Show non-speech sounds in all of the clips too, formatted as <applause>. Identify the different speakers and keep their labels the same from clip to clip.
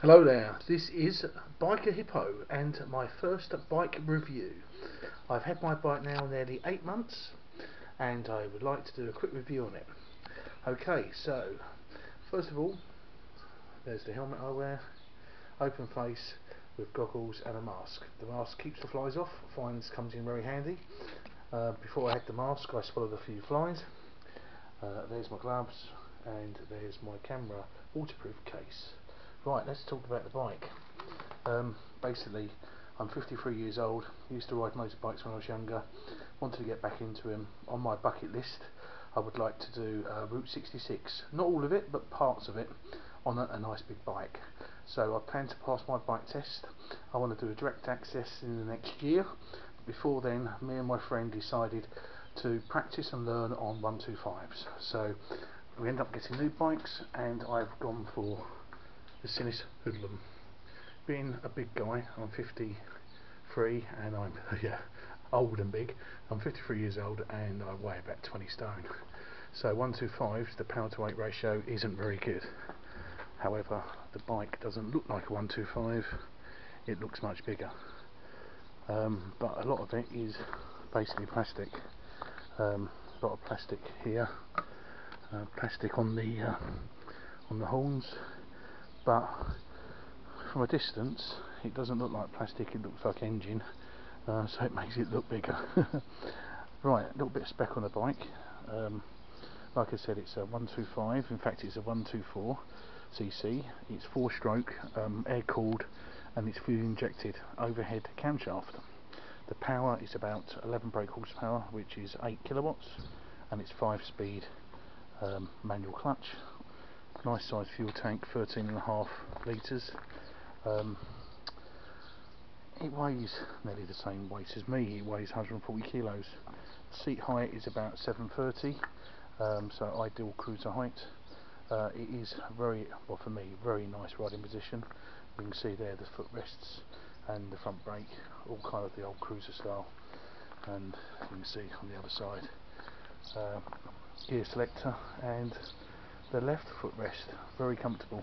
Speaker 1: Hello there, this is Biker Hippo and my first bike review. I've had my bike now nearly 8 months and I would like to do a quick review on it. Okay, so first of all, there's the helmet I wear, open face with goggles and a mask. The mask keeps the flies off, finds comes in very handy. Uh, before I had the mask I swallowed a few flies. Uh, there's my gloves and there's my camera waterproof case. Right, let's talk about the bike. Um, basically, I'm 53 years old, used to ride motorbikes when I was younger, wanted to get back into them. On my bucket list, I would like to do uh, Route 66. Not all of it, but parts of it, on a, a nice big bike. So I plan to pass my bike test. I want to do a direct access in the next year. Before then, me and my friend decided to practice and learn on 125s. So we end up getting new bikes, and I've gone for the Sinnis Hoodlum. Being a big guy, I'm 53 and I'm <laughs> yeah old and big. I'm 53 years old and I weigh about 20 stone. So 125, the power to weight ratio isn't very good. However, the bike doesn't look like a 125, it looks much bigger. Um, but a lot of it is basically plastic. Um, a lot of plastic here, uh, plastic on the uh, on the horns, but from a distance it doesn't look like plastic it looks like engine uh, so it makes it look bigger. <laughs> Right a little bit of spec on the bike. Um, like I said it's a 125 in fact it's a 124 cc it's four stroke um, air cooled and it's fuel injected overhead camshaft. The power is about 11 brake horsepower which is 8 kilowatts and it's 5 speed um, manual clutch nice size fuel tank 13 and a half litres. Um, it weighs nearly the same weight as me. It weighs 140 kilos. Seat height is about 730 um, so ideal cruiser height. Uh, it is very well for me very nice riding position. You can see there the footrests and the front brake all kind of the old cruiser style. And you can see on the other side uh, gear selector and the left footrest, very comfortable.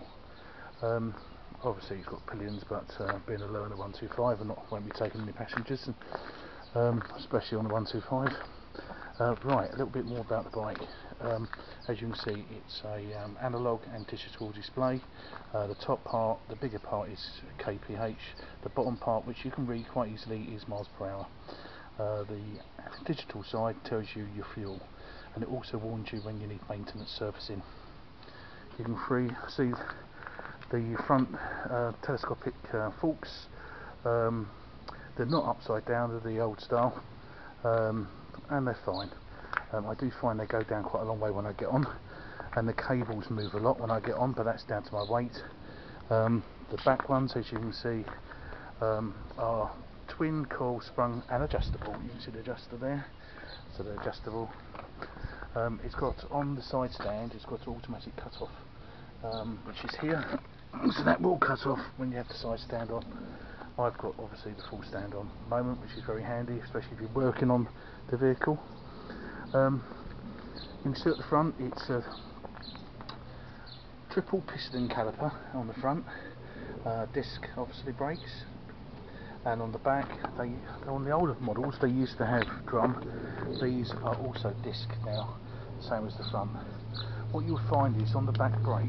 Speaker 1: Um, obviously it's got pillions, but uh, being a learner 125, and not won't be taking any passengers, and, um, especially on the 125. Uh, right, a little bit more about the bike. Um, as you can see, it's a um, analog and digital display. Uh, the top part, the bigger part, is kph. The bottom part, which you can read quite easily, is miles per hour. Uh, the digital side tells you your fuel, and it also warns you when you need maintenance servicing you can free see the front uh, telescopic uh, forks. Um, they're not upside down they're the old style. Um, and they're fine. Um, I do find they go down quite a long way when I get on. And the cables move a lot when I get on but that's down to my weight. Um, the back ones as you can see um, are twin coil sprung and adjustable. You can see the adjuster there. So they're adjustable um, it's got on the side stand it's got automatic cut off um, which is here. <clears throat> So that will cut off when you have the side stand on. I've got obviously the full stand on moment which is very handy especially if you're working on the vehicle. Um, you can see at the front it's a triple piston caliper on the front. Uh, disc obviously brakes and on the back they on the older models they used to have drum. These are also disc now same as the front. What you'll find is on the back brake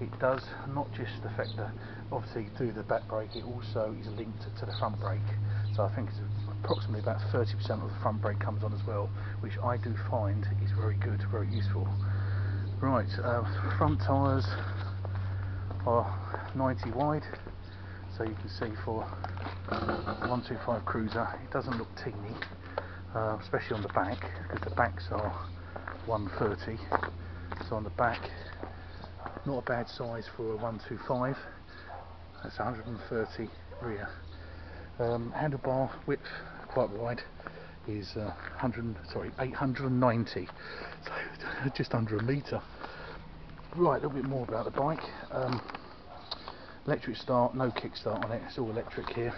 Speaker 1: it does not just affect the obviously through the back brake it also is linked to the front brake. So I think it's approximately about 30% of the front brake comes on as well which I do find is very good very useful. Right uh, front tyres are 90 wide so you can see for 125 cruiser it doesn't look teeny uh, especially on the back because the backs are 130 so on the back not a bad size for a 125 that's 130 rear. Um, handlebar width quite wide is uh, 100 sorry 890 so <laughs> just under a meter right a little bit more about the bike. Um, electric start no kickstart on it it's all electric here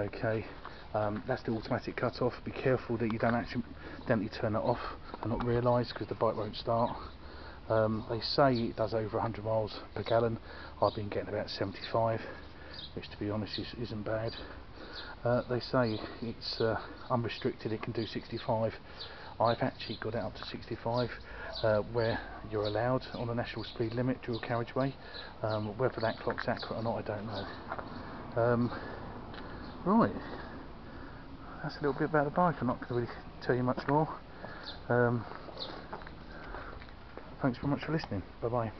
Speaker 1: okay um, that's the automatic cut off be careful that you don't accidentally turn it off and not realise because the bike won't start Um, they say it does over 100 miles per gallon. I've been getting about 75, which to be honest is, isn't bad. Uh, they say it's uh, unrestricted, it can do 65. I've actually got it up to 65 uh, where you're allowed on the national speed limit dual carriageway. Um, whether that clock's accurate or not, I don't know. Um, right, that's a little bit about the bike. I'm not going to really tell you much more. Um, thanks very much for listening. Bye bye.